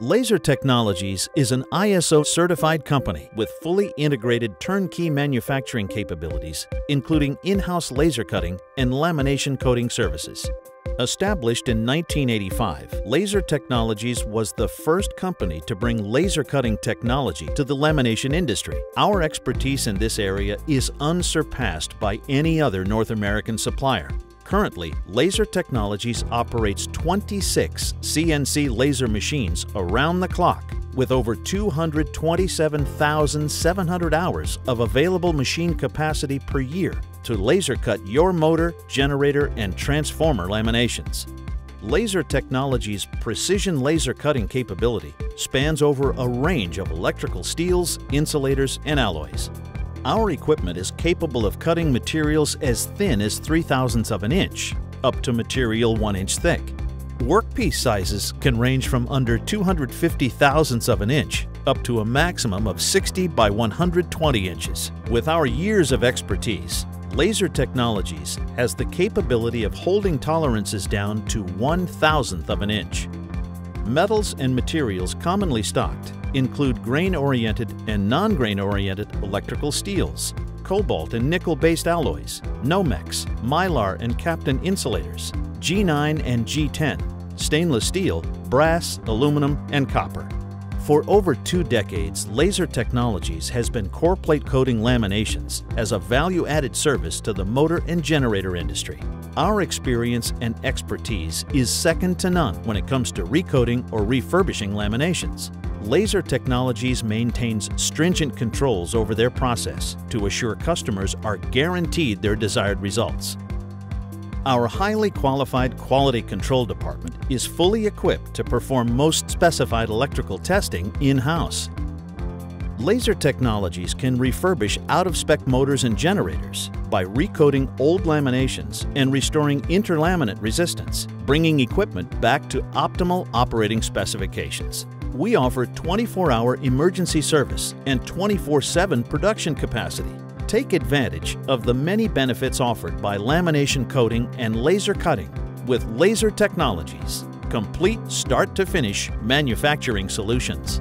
Laser Technologies is an ISO certified company with fully integrated turnkey manufacturing capabilities, including in-house laser cutting and lamination coating services. Established in 1985, Laser Technologies was the first company to bring laser cutting technology to the lamination industry. Our expertise in this area is unsurpassed by any other North American supplier. Currently, Laser Technologies operates 26 CNC laser machines around the clock with over 227,700 hours of available machine capacity per year to laser cut your motor, generator, and transformer laminations. Laser Technologies' precision laser cutting capability spans over a range of electrical steels, insulators, and alloys. Our equipment is capable of cutting materials as thin as 3 thousandths of an inch up to material 1 inch thick. Workpiece sizes can range from under 250 thousandths of an inch up to a maximum of 60 by 120 inches. With our years of expertise, Laser Technologies has the capability of holding tolerances down to 1 thousandth of an inch. Metals and materials commonly stocked include grain-oriented and non-grain-oriented electrical steels, cobalt and nickel-based alloys, Nomex, Mylar and Kapton insulators, G9 and G10, stainless steel, brass, aluminum, and copper. For over two decades, Laser Technologies has been core plate coating laminations as a value-added service to the motor and generator industry. Our experience and expertise is second to none when it comes to recoating or refurbishing laminations. Laser Technologies maintains stringent controls over their process to assure customers are guaranteed their desired results. Our highly qualified quality control department is fully equipped to perform most specified electrical testing in-house. Laser Technologies can refurbish out-of-spec motors and generators by recoating old laminations and restoring interlaminate resistance, bringing equipment back to optimal operating specifications we offer 24-hour emergency service and 24-7 production capacity. Take advantage of the many benefits offered by lamination coating and laser cutting with Laser Technologies, complete start-to-finish manufacturing solutions.